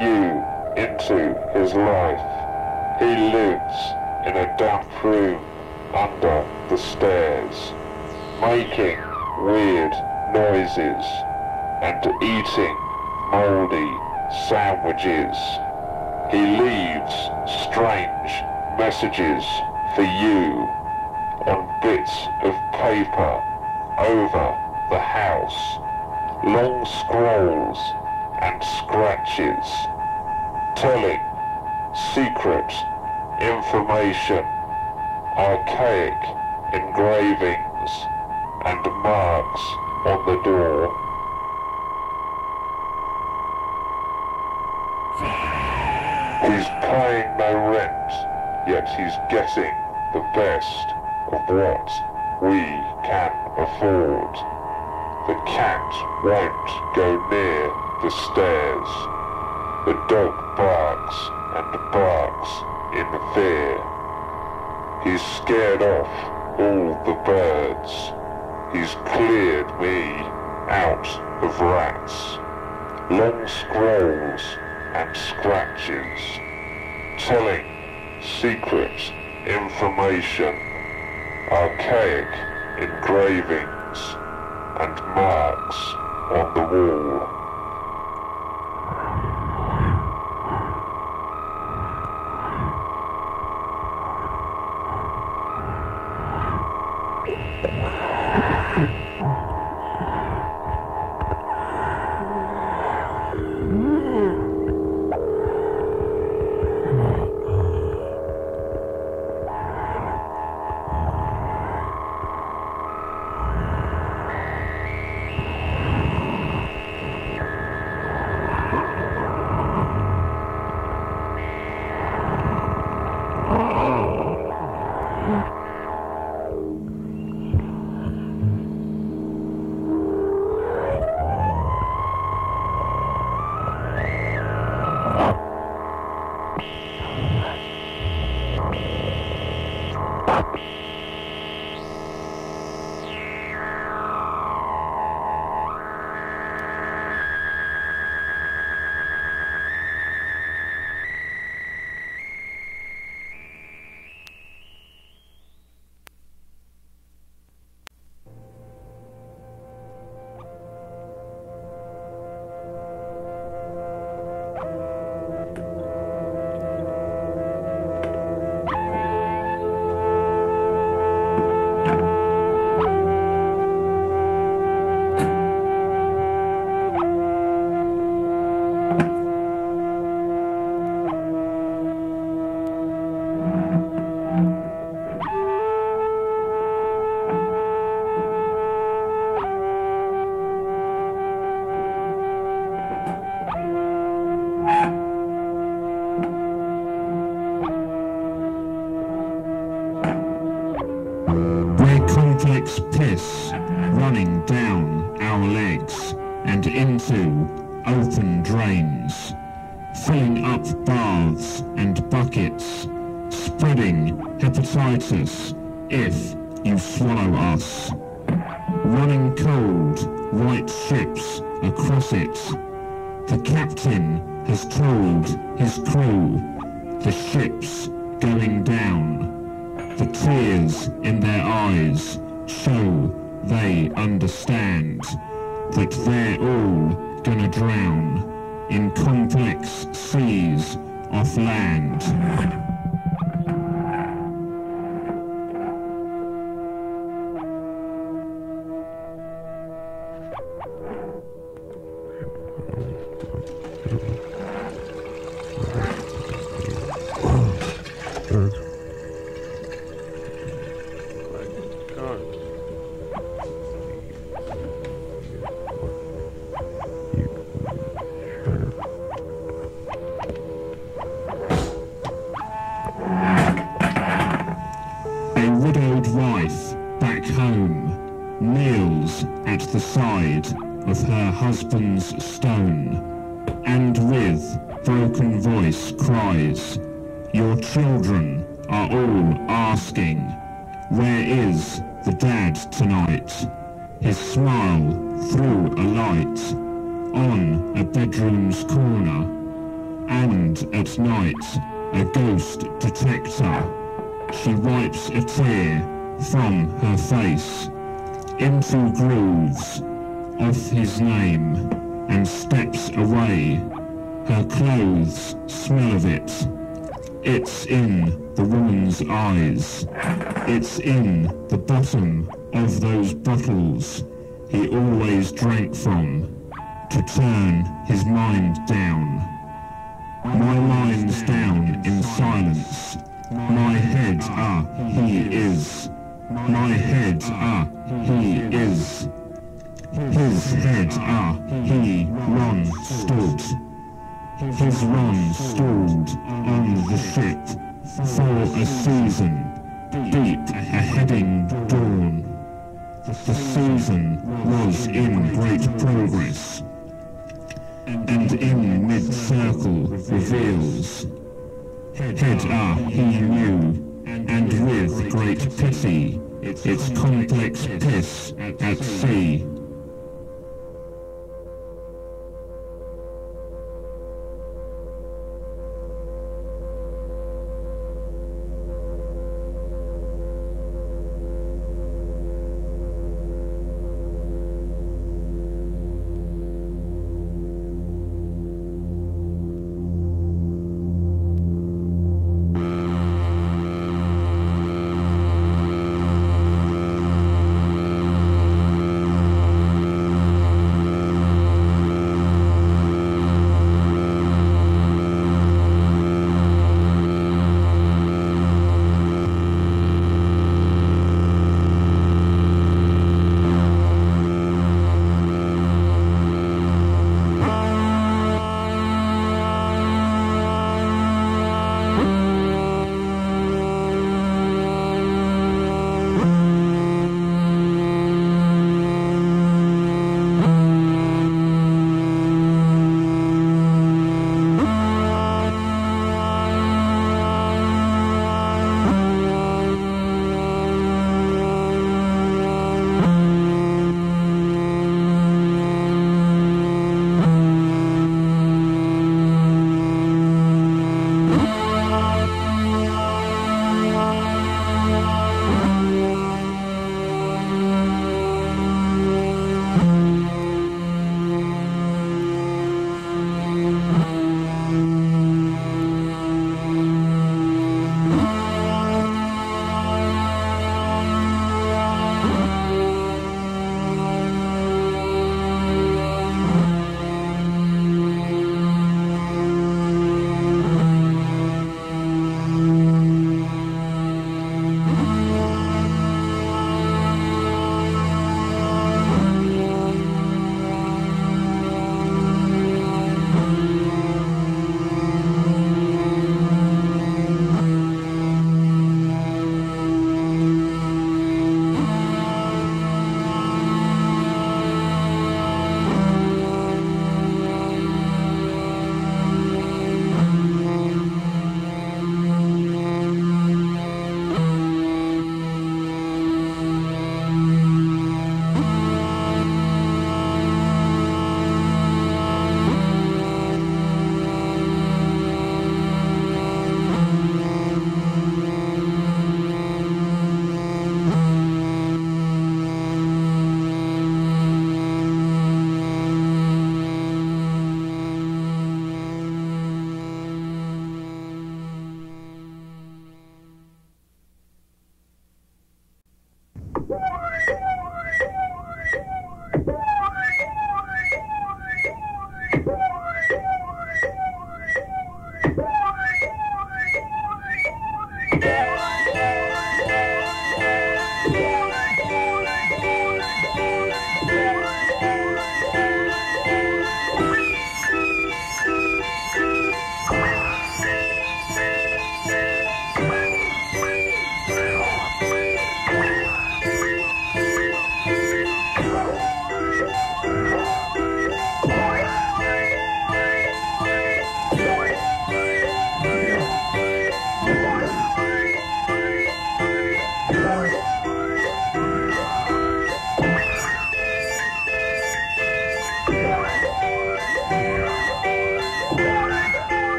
you into his life. He lives in a damp room under the stairs, making weird noises and eating moldy sandwiches. He leaves strange messages for you on bits of paper over the house, long scrolls and scratches, telling secret information, archaic engravings and marks on the door. He's paying no rent, yet he's getting the best of what we can afford. The cat won't go near the stairs. The dog barks and barks in fear. He's scared off all the birds. He's cleared me out of rats. Long scrolls and scratches, telling secret information, archaic engravings and marks on the wall. To turn his mind down. My mind's down in silence. My head, ah, he is. My head, ah, he is. His head, ah, he, Ron, stood. His Ron stalled on the ship for a season, deep a heading dawn. The season was in great progress, and in mid-circle reveals. Head up he knew, and with great pity, its complex piss at sea.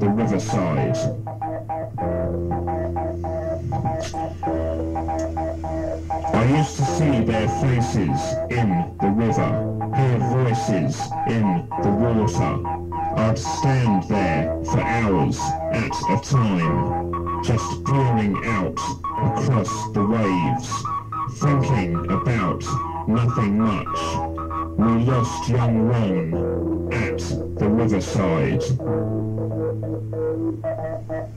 The riverside. I used to see their faces in the river, hear voices in the water. I'd stand there for hours at a time, just peering out across the waves, thinking about nothing much. We lost young Ron at the riverside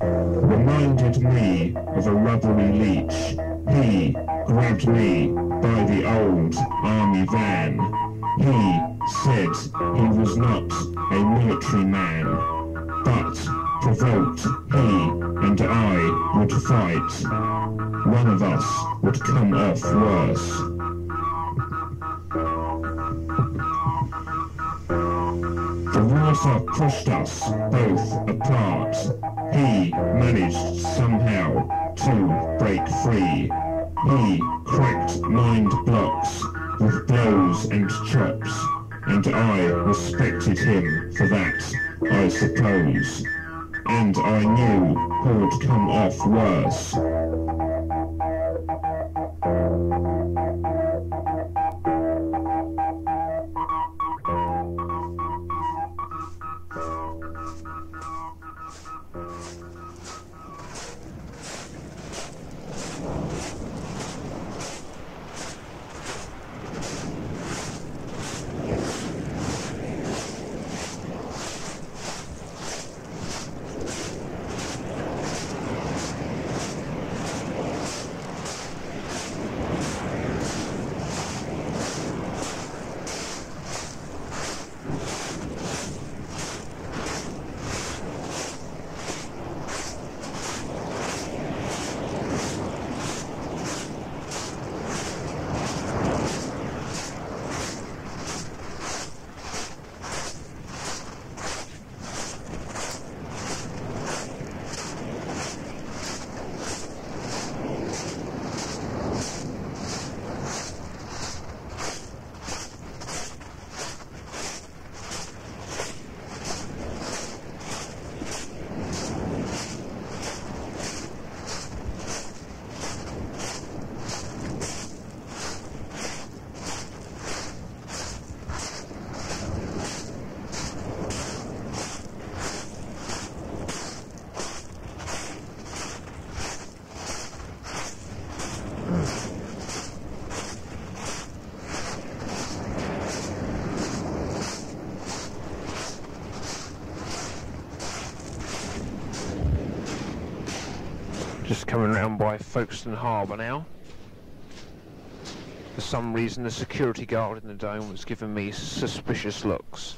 reminded me of a rubbery leech. He grabbed me by the old army van. He said he was not a military man, but provoked he and I would fight. One of us would come off worse. The water pushed us both apart. He managed somehow to break free. He cracked mind blocks with blows and chops, and I respected him for that, I suppose. And I knew who'd come off worse. Just coming around by Folkestone Harbour now. For some reason the security guard in the dome was giving me suspicious looks.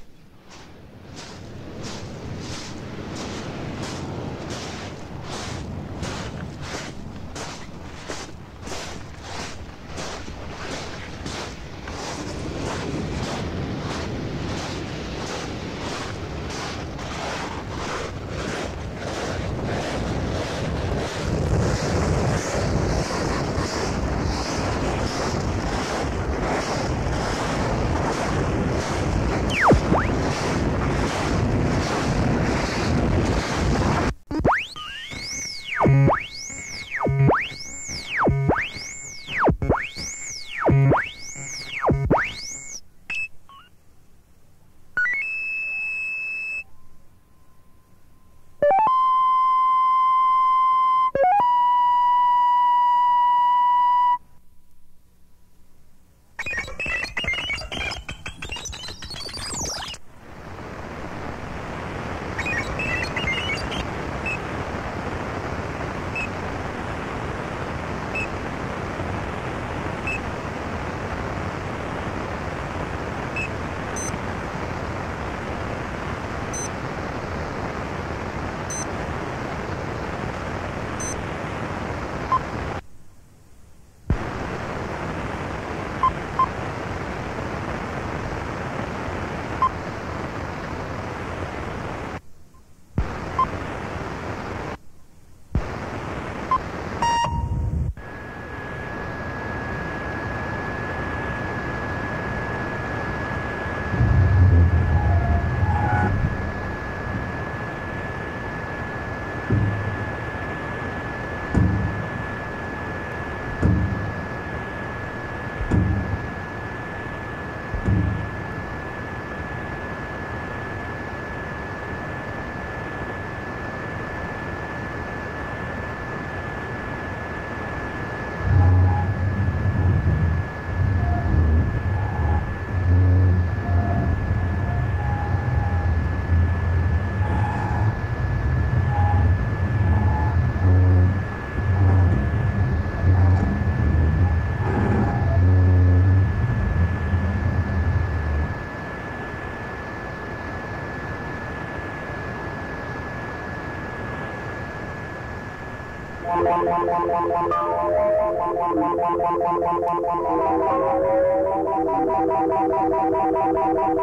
Thank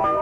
you.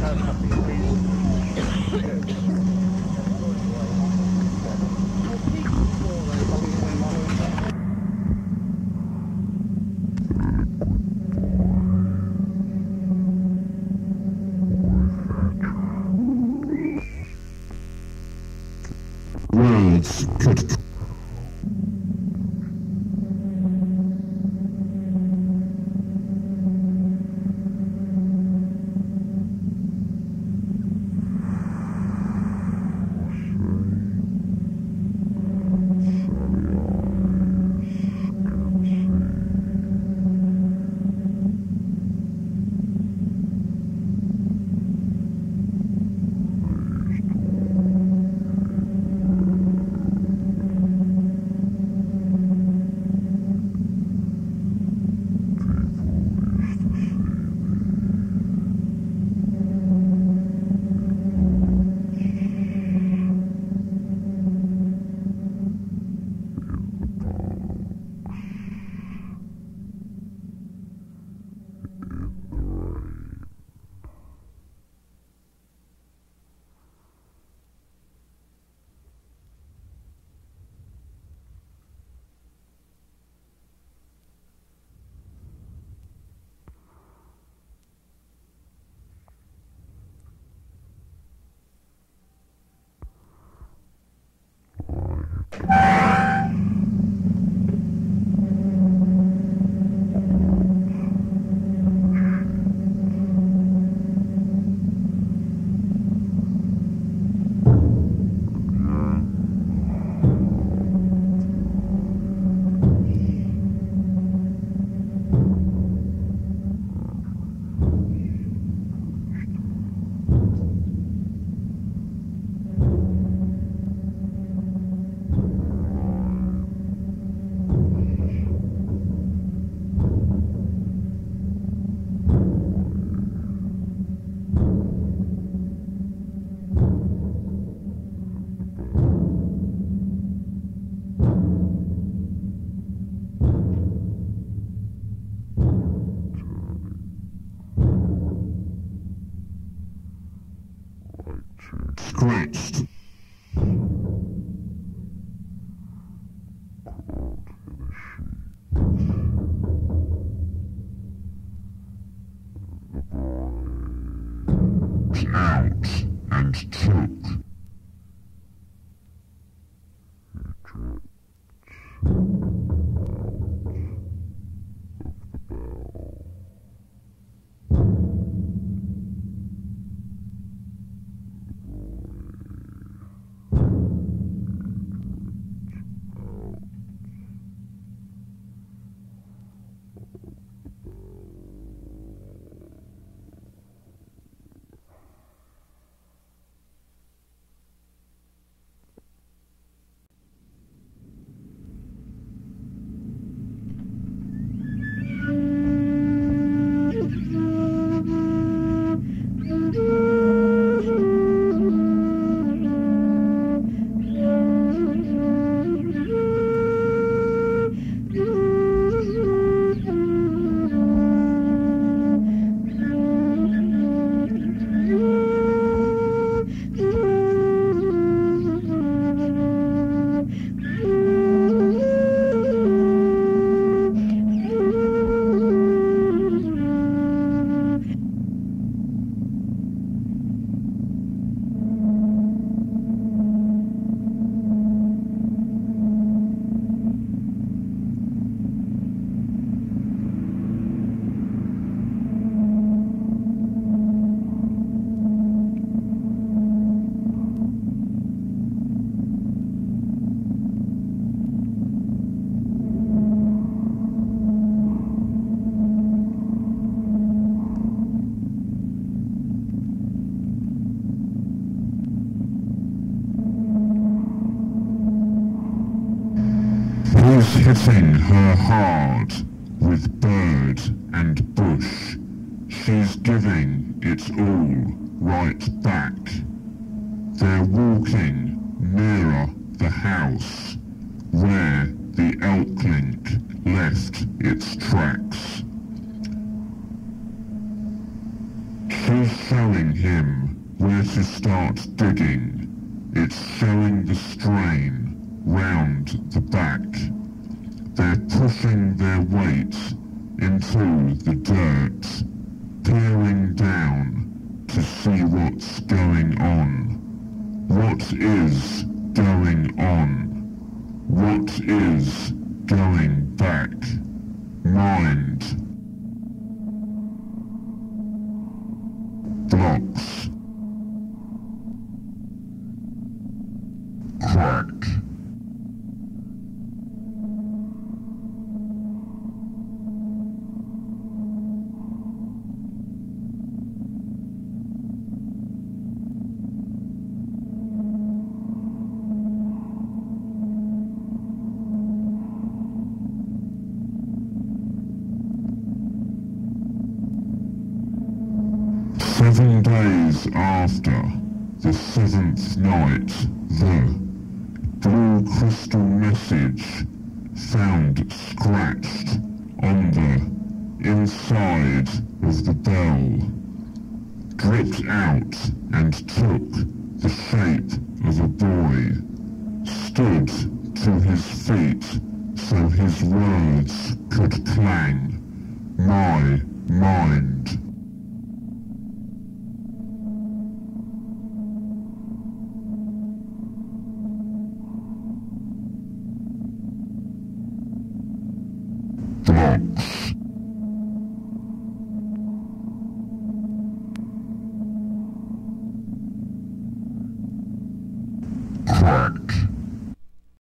Words could scratched. Ah! Out and took. Hitting Blocks.